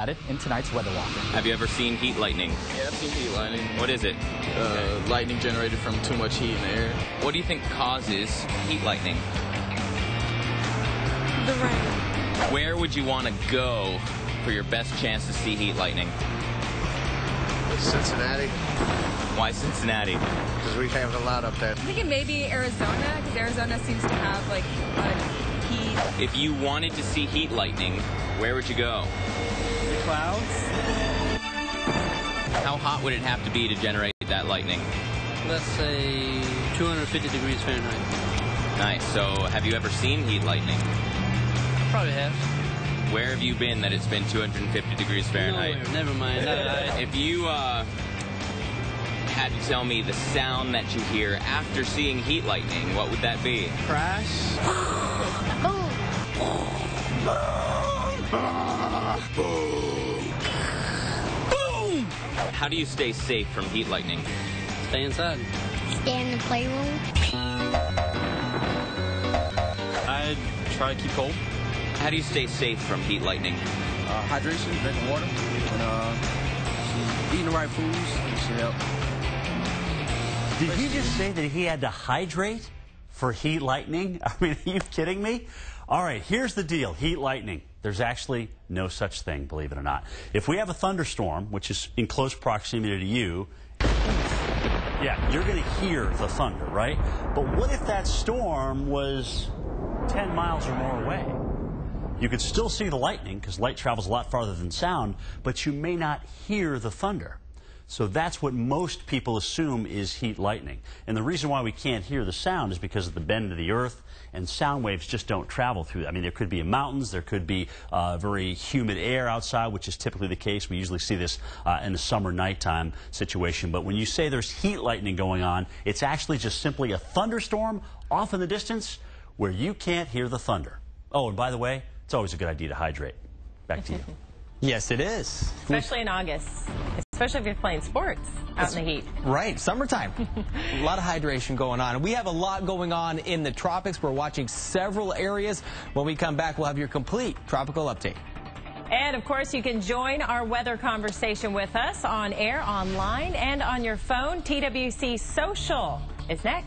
at it in tonight's weather walk. Have you ever seen heat lightning? Yeah, I've seen heat lightning. What is it? Uh, lightning generated from too much heat in the air. What do you think causes heat lightning? The rain. Where would you want to go for your best chance to see heat lightning? Cincinnati, Why Cincinnati? because we have a lot up there. I'm thinking maybe Arizona, because Arizona seems to have like a heat. If you wanted to see heat lightning, where would you go? Clouds? How hot would it have to be to generate that lightning? Let's say 250 degrees Fahrenheit. Nice. So, have you ever seen heat lightning? Probably have. Where have you been that it's been 250 degrees Fahrenheit? Nowhere. Never mind. I, I, If you uh, had to tell me the sound that you hear after seeing heat lightning, what would that be? crash. How do you stay safe from heat lightning? Stay inside. Stay in the playroom. I try to keep cold. How do you stay safe from heat lightning? Uh, hydration, drinking water, and uh, eating the right foods. It should help. Did he just say that he had to hydrate for heat lightning? I mean, are you kidding me? All right, here's the deal heat lightning. There's actually no such thing, believe it or not. If we have a thunderstorm, which is in close proximity to you, yeah, you're going to hear the thunder, right? But what if that storm was 10 miles or more away? You could still see the lightning because light travels a lot farther than sound, but you may not hear the thunder. So that's what most people assume is heat lightning. And the reason why we can't hear the sound is because of the bend of the earth, and sound waves just don't travel through. I mean, there could be mountains, there could be uh, very humid air outside, which is typically the case. We usually see this uh, in the summer nighttime situation. But when you say there's heat lightning going on, it's actually just simply a thunderstorm off in the distance where you can't hear the thunder. Oh, and by the way, it's always a good idea to hydrate. Back to you. Yes, it is. Especially in August. Especially if you're playing sports out in the heat. Right, summertime. a lot of hydration going on. We have a lot going on in the tropics. We're watching several areas. When we come back, we'll have your complete tropical update. And of course, you can join our weather conversation with us on air, online, and on your phone. TWC Social is next.